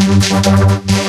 Thank you.